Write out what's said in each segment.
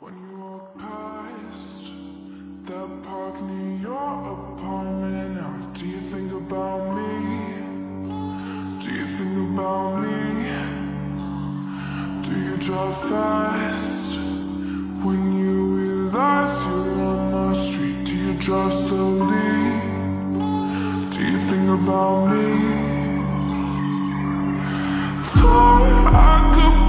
When you walk past that park near your apartment now, do you think about me? Do you think about me? Do you drive fast when you realize you're on my street? Do you drive slowly? Do you think about me? Thought I could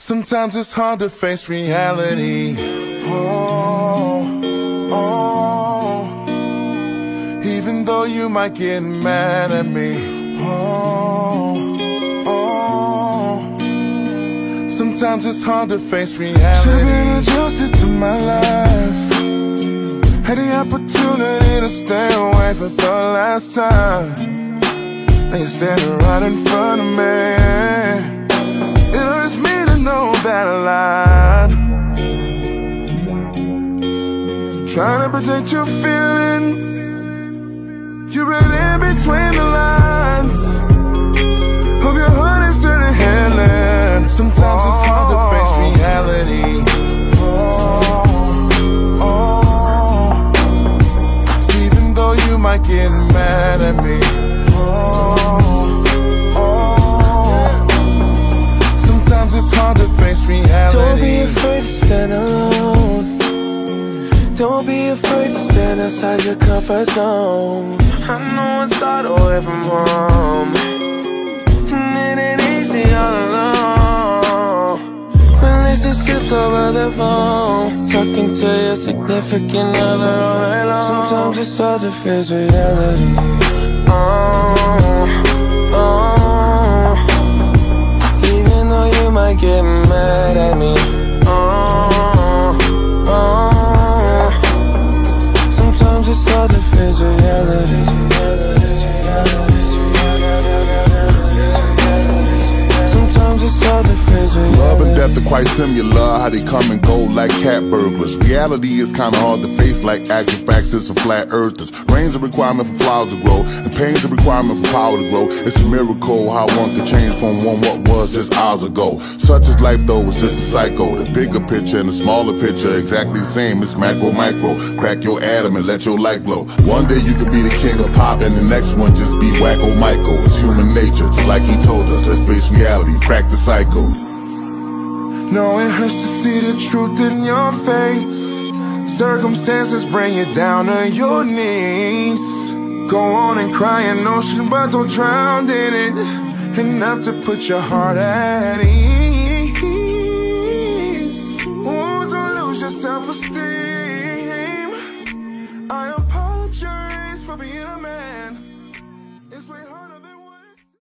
Sometimes it's hard to face reality. Oh, oh. Even though you might get mad at me. Oh, oh. Sometimes it's hard to face reality. Should've been adjusted to my life. Had the opportunity to stay away for the last time. Now you're standing right in front of me. Trying to protect your feelings. You read in between the lines. I know it's hard away from home. And it ain't easy all alone. Relationships over the phone. Talking to your significant other all night long. Sometimes it's hard to face reality. Oh, oh. Even though you might get mad at me similar, how they come and go like cat burglars. Reality is kinda hard to face like action factors for flat earthers. Rain's a requirement for flowers to grow, and pain's a requirement for power to grow. It's a miracle how one could change from one what was just hours ago. Such is life though, it's just a cycle. The bigger picture and the smaller picture exactly the same. It's macro, micro. Crack your atom and let your light glow. One day you could be the king of pop, and the next one just be wacko Michael. It's human nature, just like he told us. Let's face reality, crack the cycle. No, it hurts to see the truth in your face. Circumstances bring you down to your knees. Go on and cry an ocean, but don't drown in it. Enough to put your heart at ease. Oh, don't lose your self